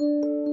Música